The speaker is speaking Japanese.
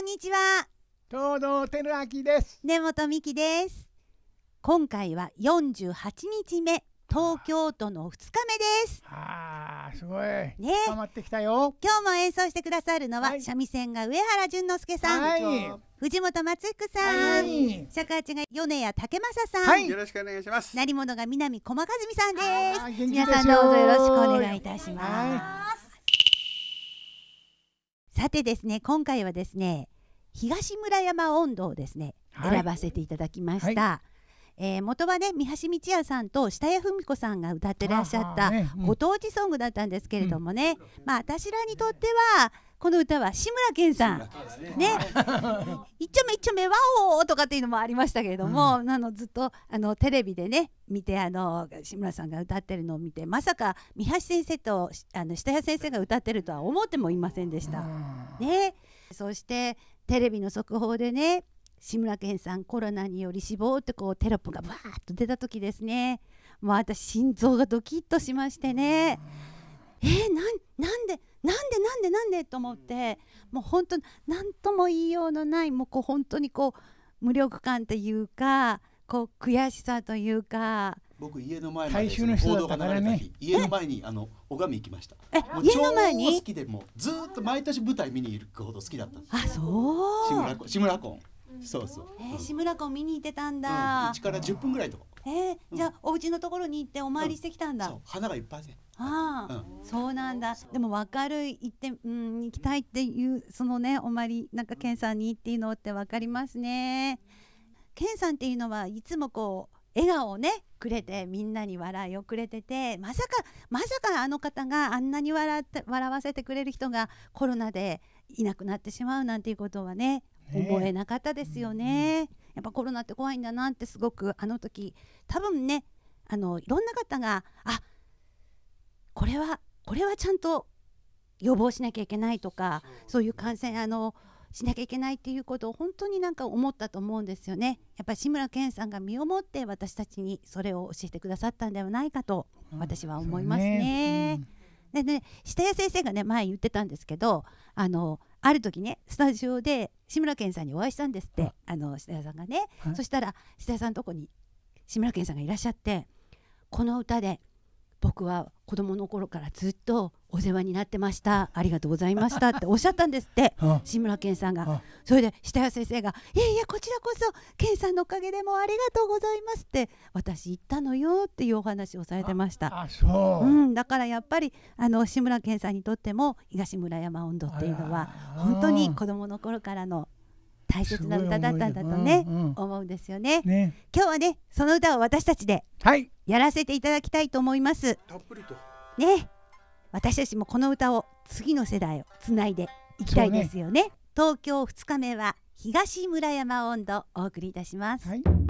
んにちは。東堂照明です。根本美希です。今回は48日目東京都の2日目です。はあすごい。ね。頑張ってきたよ。今日も演奏してくださるのは、はい。三味線が上原淳之介さん、はい。藤本松福さん、はい。尺八が米谷武正さん、はい。よろしくお願いします。鳴り物が南駒和美さんです。皆ですよ。さんどうぞよろしくお願いいたします、はさてですね今回はですね東村山音頭をですね、はい。選ばせていただきました、えー元はね三橋道也さんと下谷文子さんが歌ってらっしゃったあはねうん。ご当地ソングだったんですけれどもね、まあ私らにとってはこの歌は志村けんさん。ね。一丁目一丁目ワオーとかっていうのもありましたけれども、あのずっとあのテレビでね見てあの志村さんが歌ってるのを見てまさか三橋先生とあの下谷先生が歌ってるとは思ってもいませんでした。ね、そしてテレビの速報でね志村けんさんコロナにより死亡ってこうテロップがバーッと出た時ですね。もう私心臓がドキッとしましてねえー、なんなんでなんでなんでなんでと思ってもう本当なんとも言いようのないもうこう本当にこう無力感というかこう悔しさというか。僕家の前まで報だったからね。道が流れた日、家の前にあの拝み行きました。え？もう家の前超に好きでもうずーっと毎年舞台見に行くほど好きだったんです。あそう。志村こ志村コン。そうそう。えー、志村君見に行ってたんうんだう、ちから10分ぐらいとか。えー、じゃあお家のところに行ってお参りしてきたんだ、そう花がいっぱいね。ああ、そうなんだ。でも分かる行ってうん行きたいっていうそのねお参りなんかケンさんにっていうのって分かりますね。ケンさんっていうのはいつもこう笑顔をねくれてみんなに笑いをくれててまさかまさかあの方があんなに笑って笑わせてくれる人がコロナでいなくなってしまうなんていうことはねね思えなかったですよね。やっぱコロナって怖いんだなってすごくあの時多分ねあのいろんな方があこれはこれはちゃんと予防しなきゃいけないとかそういう感染あのしなきゃいけないっていうことを本当になんか思ったと思うんですよね。やっぱり志村けんさんが身をもって私たちにそれを教えてくださったんではないかと私は思いますね。でね下谷先生がね前言ってたんですけどあのある時ねスタジオで志村けんさんにお会いしたんですって、あの下谷さんがね、はい。そしたら下谷さんのとこに志村けんさんがいらっしゃってこの歌で僕は子供の頃からずっとお世話になってました。ありがとうございましたっておっしゃったんですって。あ志村けんさんが。あそれで下谷先生が「いやいやこちらこそけんさんのおかげでもうありがとうございます」って私言ったのよっていうお話をされてました。う。うん、だからやっぱりあの志村けんさんにとっても東村山音頭っていうのは本当に子供の頃からの大切な歌だったんだとねうんうん。思うんですよね。ね。今日はねその歌を私たちではい。やらせていただきたいと思います。たっぷりと。ね。私たちもこの歌を次の世代をつないでいきたいですよね。東京2日目は東村山音頭お送りいたします、はい